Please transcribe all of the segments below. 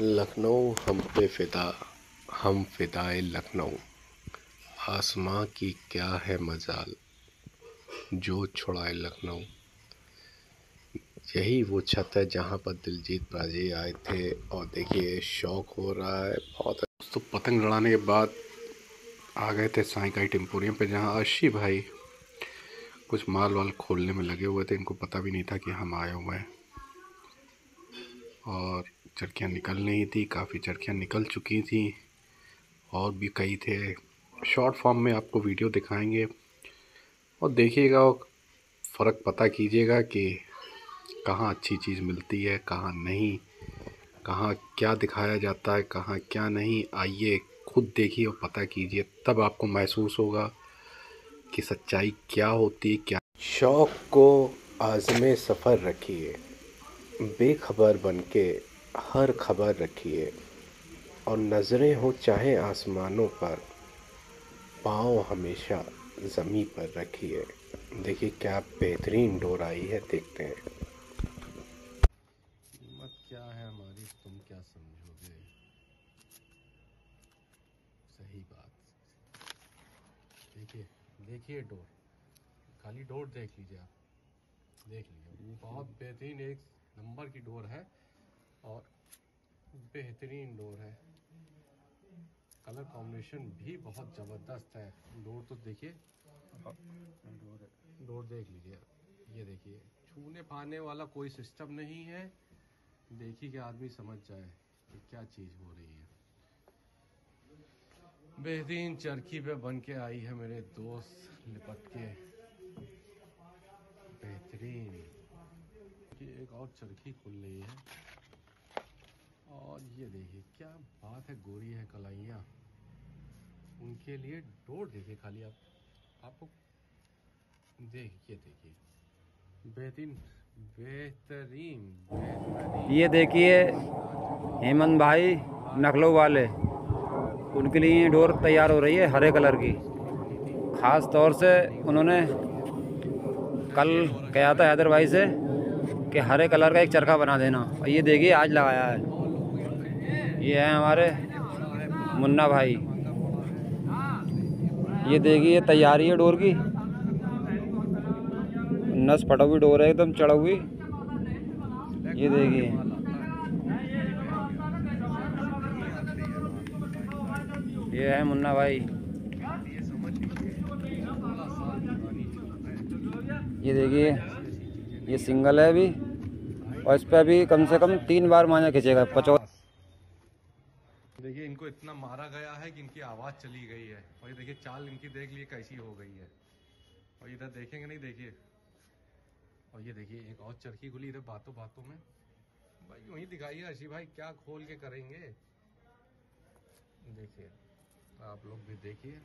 लखनऊ, हम पे फिदा, हम फिदाए लखनऊ। आसमां की क्या है मजाल, जो छुड़ाए लखनऊ। यही वो छत है जहाँ पर दिलजीत बाजी आए थे। और देखिए, शौक हो रहा है बहुत। तो पतंग लड़ाने के बाद आ गए थे साई टेम्पोरियम पे, जहाँ अशी भाई कुछ माल वाल खोलने में लगे हुए थे। इनको पता भी नहीं था कि हम आए हुए हैं। और चरखियाँ निकल नहीं थी, काफ़ी चरखियाँ निकल चुकी थी और भी कई थे। शॉर्ट फॉर्म में आपको वीडियो दिखाएँगे और देखिएगा और फ़र्क पता कीजिएगा कि कहाँ अच्छी चीज़ मिलती है, कहाँ नहीं, कहाँ क्या दिखाया जाता है, कहाँ क्या नहीं, आइए खुद देखिए और पता कीजिए, तब आपको महसूस होगा कि सच्चाई क्या होती है क्या शौक़ को आज़म सफ़र रखिए, बेखबर बन के हर खबर रखिए और नज़रें हो चाहे आसमानों पर पाँव हमेशा ज़मी पर रखिए। देखिए क्या बेहतरीन डोर आई है देखते हैं। कीमत क्या है हमारी तुम क्या समझोगे? सही बात। देखिए देखिए डोर। खाली डोर देख लीजिए आप। देख लीजिए। बहुत बेहतरीन एक नंबर की डोर है। और बेहतरीन डोर है। कलर कॉम्बिनेशन भी बहुत ज़बरदस्त है। डोर तो देखिए। डोर देख लीजिए। ये देखिए। छूने पाने वाला कोई सिस्टम नहीं है। देखिए कि आदमी समझ जाए कि क्या चीज़ हो रही है। बेहतरीन चरखी पे बन के आई है मेरे दोस्त लिपट के। बेहतरीन। एक और चरखी खुल रही है। क्या बात है, गोरी है, कलाइयाँ। उनके लिए डोर देखिए खाली आप। आपको देखिए देखिए। बेहतरीन बेहतरीन ये देखिए, हेमंत भाई, नखलो वाले। उनके लिए डोर तैयार हो रही है हरे कलर की। ख़ास तौर से उन्होंने कल कहा था हैदर भाई से कि हरे कलर का एक चरखा बना देना। और ये देखिए, आज लगाया है। ये है हमारे मुन्ना भाई। ये देखिए ये तैयारी है डोर की। नस फटा हुई डोर है, एकदम चढ़ा हुई। ये देखिए ये है मुन्ना भाई। ये देखिए ये सिंगल है अभी। और इस पर अभी कम से कम तीन बार माना खींचेगा इनको इतना मारा गया है कि इनकी आवाज़ चली गई है। और ये देखिए चाल इनकी देख लिए कैसी हो गई है। और इधर देखेंगे नहीं देखिए। और ये देखिए एक और चरखी खुली इधर बातों बातों में। भाई यूँ ही दिखाइए अशी भाई क्या खोल के करेंगे? देखिए आप लोग भी देखिए।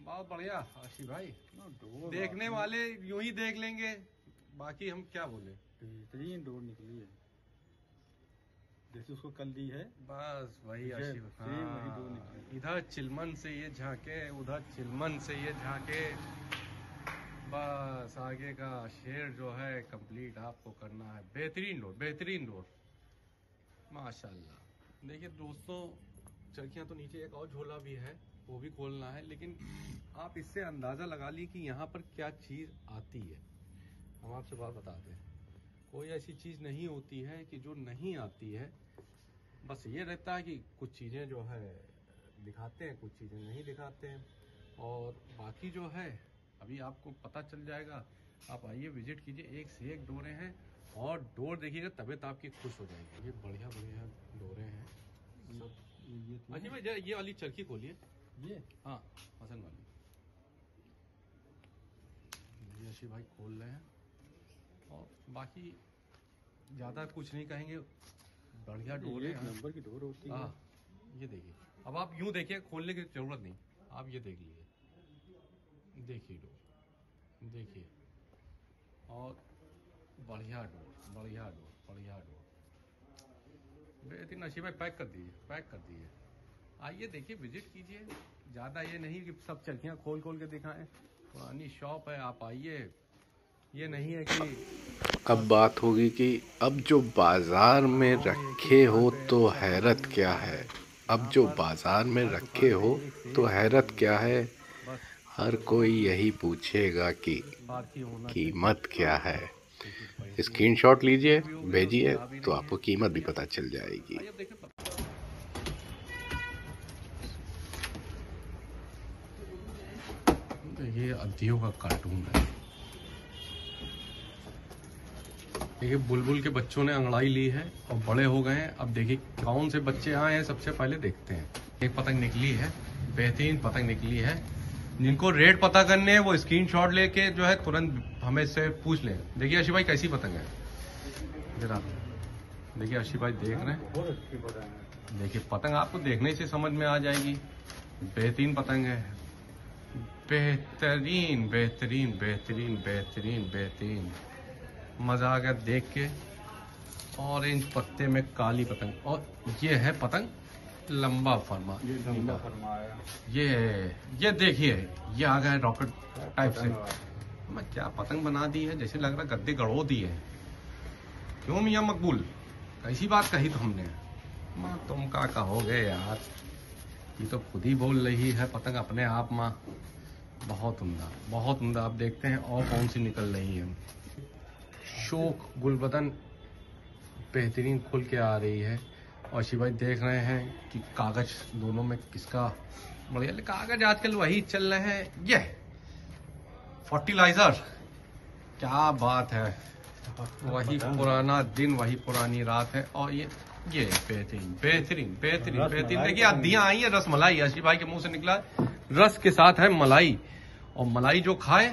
बहुत बढ़िया आशी भाई। देखने वाले यूँ ही देख लेंगे। बाकी हम क्या बोले? बेहतरीन डोर निकली है। जैसे उसको कल दी है। बस वही हाँ, इधर चिलमन से ये झांके उधर चिलमन से ये झांके। बस आगे का शेर जो है कंप्लीट आपको करना है। बेहतरीन रोड बेहतरीन रोड माशाल्लाह। देखिए दोस्तों चरखियाँ तो नीचे एक और झोला भी है वो भी खोलना है लेकिन आप इससे अंदाज़ा लगा ली कि यहाँ पर क्या चीज़ आती है। हम आपसे बात बताते हैं। कोई ऐसी चीज़ नहीं होती है कि जो नहीं आती है। बस ये रहता है कि कुछ चीज़ें जो है दिखाते हैं कुछ चीज़ें नहीं दिखाते हैं। और बाकी जो है अभी आपको पता चल जाएगा। आप आइए विज़िट कीजिए एक से एक डोरे हैं। और डोर देखिएगा तबीयत आपकी खुश हो जाएगी। ये बढ़िया बढ़िया डोरे हैं। सब ये अजी भाई जरा ये वाली चरखी खोलिए। ये? हाँ हसन वाली। ये अशी भाई खोल रहे हैं। और बाकी ज़्यादा कुछ नहीं कहेंगे। बढ़िया डोर है नंबर की डोर होती है। हाँ ये देखिए। अब आप यूँ देखिए खोलने की ज़रूरत नहीं। आप ये देख लीजिए। देखिए डोर। देखिए। और बढ़िया डोर बढ़िया डोर बढ़िया डोर। बेहतरीन नशीब भाई पैक कर दीजिए पैक कर दीजिए। आइए देखिए विज़िट कीजिए। ज़्यादा ये नहीं कि सब चरखियाँ खोल खोल के दिखाएँ। पुरानी शॉप है आप आइए। ये नहीं है कि अब बात होगी कि अब जो बाज़ार में रखे हो तो हैरत क्या है? अब जो बाज़ार में रखे हो तो हैरत क्या है? हर कोई यही पूछेगा कि कीमत क्या है। स्क्रीनशॉट लीजिए भेजिए तो आपको कीमत भी पता चल जाएगी। ये अद्धियों का कार्टून है। देखिए बुलबुल के बच्चों ने अंगड़ाई ली है और बड़े हो गए हैं। अब देखिए कौन से बच्चे आए हैं सबसे पहले देखते हैं। एक पतंग निकली है बेहतरीन पतंग निकली है। जिनको रेट पता करने हैं वो स्क्रीन शॉट लेके जो है तुरंत हमें से पूछ लें। देखिए अशी भाई कैसी पतंग है? जरा देखिए अशी भाई देख रहे हैं। देखिए पतंग आपको देखने से समझ में आ जाएगी। बेहतरीन पतंग है। बेहतरीन बेहतरीन बेहतरीन बेहतरीन बेहतरीन। मज़ा आ गया देख के। ऑरेंज पत्ते में काली पतंग। और ये है पतंग लंबा फरमा। ये लंबा फरमाया ये ये देखिए ये आ गया रॉकेट टाइप से। मैं क्या पतंग बना दी है? जैसे लग रहा गद्दे गड़ो दिए हैं। क्यों मियाँ मकबूल? कैसी बात कही तो हमने माँ तुम का कहोगे यार ये तो खुद ही बोल रही है पतंग अपने आप माँ। बहुत उमदा बहुत उमदा। आप देखते हैं और कौन सी निकल रही है। शोक गुलबदन बेहतरीन खुल के आ रही है। और शिवाई देख रहे हैं कि कागज़ दोनों में किसका बढ़िया कागज़ आजकल वही चल रहे हैं। ये फर्टिलाइज़र। क्या बात है। वही पुराना दिन वही पुरानी रात है। और ये ये बेहतरीन बेहतरीन बेहतरीन बेहतरीन। देखिए अद्धियाँ आई है रस मलाई अशी भाई के मुँह से निकला रस के साथ है मलाई। और मलाई जो खाए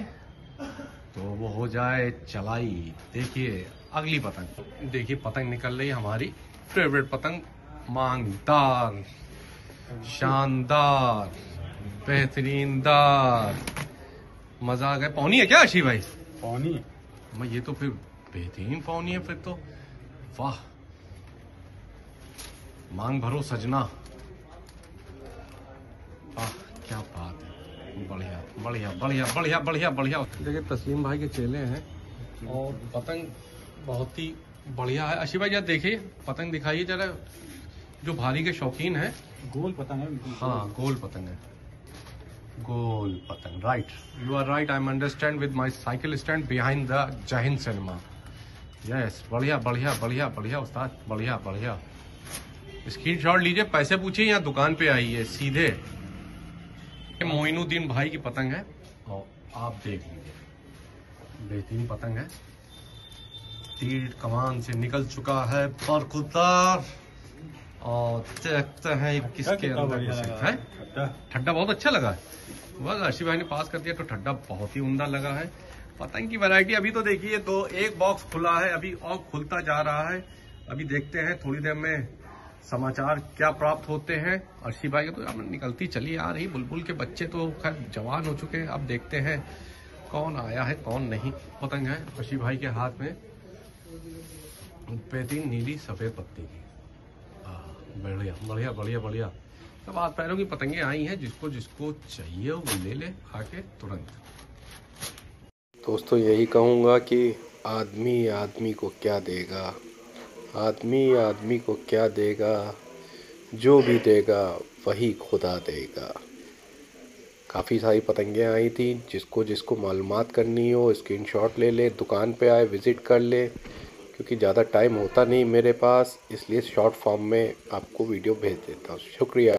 तो वो हो जाए चलाई। देखिए अगली पतंग। देखिए पतंग निकल रही हमारी। फेवरेट पतंग मांगदार शानदार बेहतरीन दार। मज़ा आ गया। पौनी है क्या अशी भाई? पानी। मैं ये तो फिर बेहतरीन पौनी है फिर तो। वाह। मांग भरो सजना। वाह क्या बात है। बढ़िया बढ़िया बढ़िया बढ़िया बढ़िया बढ़िया। देखिए तस्लीम भाई के चेले हैं और पतंग बहुत ही बढ़िया है। अशी भाई यार देखिए पतंग दिखाइए जरा जो भारी के शौकीन है। गोल पता है हाँ गोल पतंग है। गोल पतंग right you are right I am understand with my cycle stand behind the जहिंद cinema yes बढ़िया बढ़िया बढ़िया बढ़िया उस्ताद बढ़िया बढ़िया। स्क्रीन शॉट लीजिए पैसे पूछिए या दुकान पे आइए सीधे। ये मोइनुद्दीन भाई की पतंग है। और आप देख लीजिए। बेहतरीन पतंग है। तीर कमान से निकल चुका है बरकुतार और देखते हैं ये किसके अंदर है। ठड्डा। बहुत अच्छा लगा है। बस अर्शी भाई ने पास कर दिया तो ठड्डा बहुत ही उमदा लगा है। पतंग की वैरायटी अभी तो देखिए दो एक बॉक्स खुला है अभी और खुलता जा रहा है। अभी देखते हैं थोड़ी देर में समाचार क्या प्राप्त होते हैं? अर्शी भाई तो निकलती चली आ रही। बुलबुल के बच्चे तो खैर जवान हो चुके हैं। अब देखते हैं कौन आया है, कौन नहीं। पतंग है अर्शी भाई के हाथ में। बेहतरीन नीली सफ़ेद पत्ती की। बढ़िया बढ़िया बढ़िया बढ़िया। सब हाथ पैरों की पतंगे आई हैं। जिसको जिसको चाहिए वो ले ले आके तुरंत। दोस्तों, यही कहूँगा कि आदमी आदमी को क्या देगा? आदमी आदमी को क्या देगा? जो भी देगा, वही खुदा देगा। काफ़ी सारी पतंगें आई थी, जिसको जिसको मालूम करनी हो स्क्रीन शॉट ले ले, दुकान पे आए विज़िट कर ले। क्योंकि ज़्यादा टाइम होता नहीं मेरे पास, इसलिए शॉर्ट फॉर्म में आपको वीडियो भेज देता हूँ। शुक्रिया।